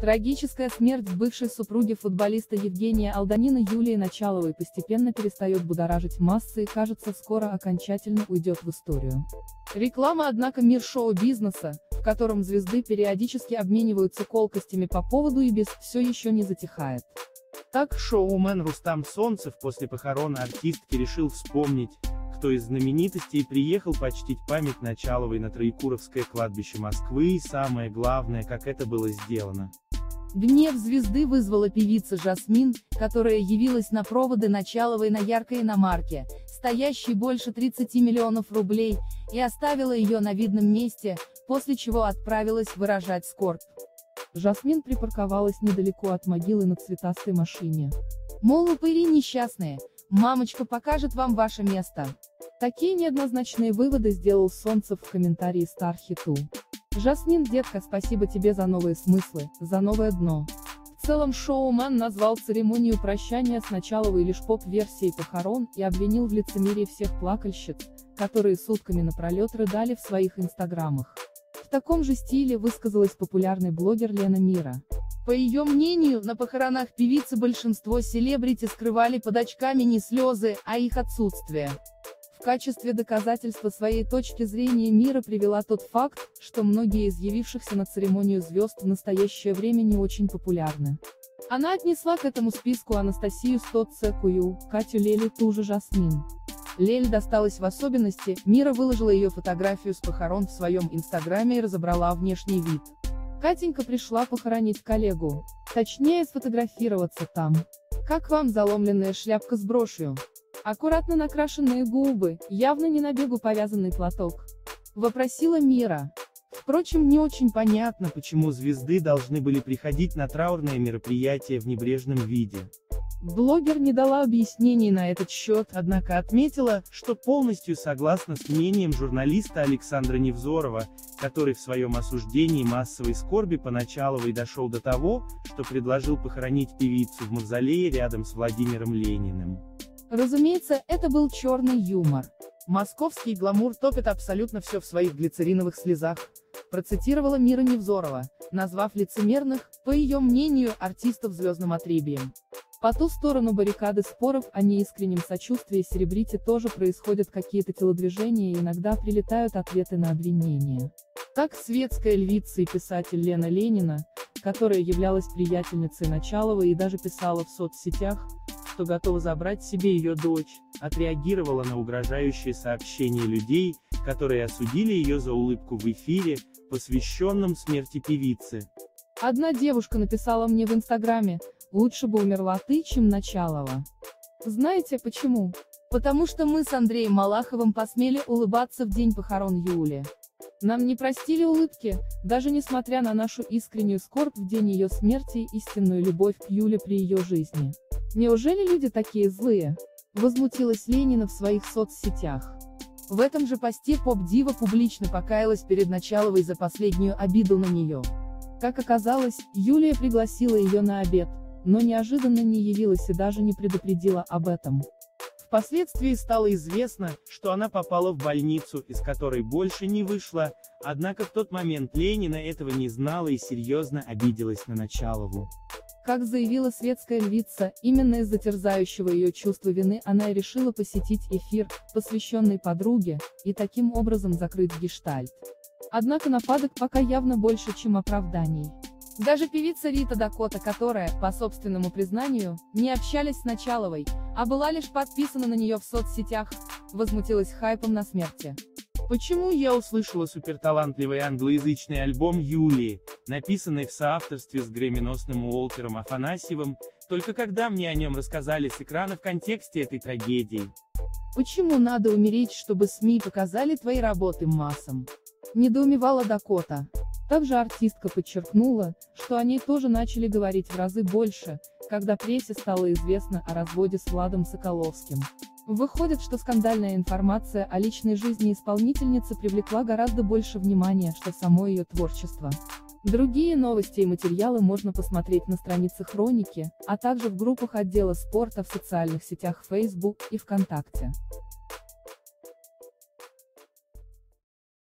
Трагическая смерть бывшей супруги футболиста Евгения Алданина Юлии Началовой постепенно перестает будоражить массы и кажется скоро окончательно уйдет в историю. Реклама однако мир шоу-бизнеса, в котором звезды периодически обмениваются колкостями по поводу и без, все еще не затихает. Так шоумен Рустам Солнцев после похорон артистки решил вспомнить, кто из знаменитостей приехал почтить память Началовой на Троекуровское кладбище Москвы и самое главное, как это было сделано. Гнев звезды вызвала певица Жасмин, которая явилась на проводы Началовой на яркой иномарке, стоящей больше 30 миллионов рублей, и оставила ее на видном месте, после чего отправилась выражать скорбь. Жасмин припарковалась недалеко от могилы на цветастой машине. Мол, упыри несчастные, мамочка покажет вам ваше место. Такие неоднозначные выводы сделал Солнцев в комментарии Стархиту. Жасмин, детка, спасибо тебе за новые смыслы, за новое дно. В целом шоумен назвал церемонию прощания с началовой лишь поп-версией похорон и обвинил в лицемерии всех плакальщиц, которые сутками напролет рыдали в своих инстаграмах. В таком же стиле высказалась популярный блогер Лена Мира. По ее мнению, на похоронах певицы большинство селебрити скрывали под очками не слезы, а их отсутствие. В качестве доказательства своей точки зрения мира привела тот факт, что многие из явившихся на церемонию звезд в настоящее время не очень популярны. Она отнесла к этому списку Анастасию Стоцекую, Катю Лели, ту же Жасмин. Лель досталась в особенности, Мира выложила ее фотографию с похорон в своем инстаграме и разобрала внешний вид. Катенька пришла похоронить коллегу. Точнее сфотографироваться там. Как вам заломленная шляпка с брошью? Аккуратно накрашенные губы, явно не на бегу повязанный платок. Вопросила Мира. Впрочем, не очень понятно, почему звезды должны были приходить на траурное мероприятие в небрежном виде. Блогер не дала объяснений на этот счет, однако отметила, что полностью согласна с мнением журналиста Александра Невзорова, который в своем осуждении массовой скорби по Началовой дошел до того, что предложил похоронить певицу в мавзолее рядом с Владимиром Лениным. Разумеется, это был черный юмор. Московский гламур топит абсолютно все в своих глицериновых слезах, процитировала Мира Невзорова, назвав лицемерных, по ее мнению, артистов звездным отребием. По ту сторону баррикады споров о неискреннем сочувствии Серебрите тоже происходят какие-то телодвижения и иногда прилетают ответы на обвинения. Так светская львица и писатель Лена Ленина, которая являлась приятельницей Началовой и даже писала в соцсетях, что готова забрать себе ее дочь, отреагировала на угрожающие сообщения людей, которые осудили ее за улыбку в эфире, посвященном смерти певицы. Одна девушка написала мне в инстаграме, лучше бы умерла ты, чем Началова. Знаете почему? Потому что мы с Андреем Малаховым посмели улыбаться в день похорон Юли. Нам не простили улыбки, даже несмотря на нашу искреннюю скорбь в день ее смерти и истинную любовь к Юле при ее жизни. Неужели люди такие злые? Возмутилась Ленина в своих соцсетях. В этом же посте поп-дива публично покаялась перед Началовой за последнюю обиду на нее. Как оказалось, Юлия пригласила ее на обед, но неожиданно не явилась и даже не предупредила об этом. Впоследствии стало известно, что она попала в больницу, из которой больше не вышла, однако в тот момент Ленина этого не знала и серьезно обиделась на Началову. Как заявила светская львица, именно из-за терзающего ее чувства вины она и решила посетить эфир, посвященный подруге, и таким образом закрыть гештальт. Однако нападок пока явно больше, чем оправданий. Даже певица Рита Дакота, которая, по собственному признанию, не общались с Началовой, а была лишь подписана на нее в соцсетях, возмутилась хайпом на смерти. Почему я услышала суперталантливый англоязычный альбом Юлии, написанный в соавторстве с греминосным Уолтером Афанасьевым, только когда мне о нем рассказали с экрана в контексте этой трагедии? Почему надо умереть, чтобы СМИ показали твои работы массам? Недоумевала Дакота. Также артистка подчеркнула, что о ней тоже начали говорить в разы больше, когда прессе стало известно о разводе с Владом Соколовским. Выходит, что скандальная информация о личной жизни исполнительницы привлекла гораздо больше внимания, что само ее творчество. Другие новости и материалы можно посмотреть на странице Хроники, а также в группах отдела спорта в социальных сетях Facebook и ВКонтакте.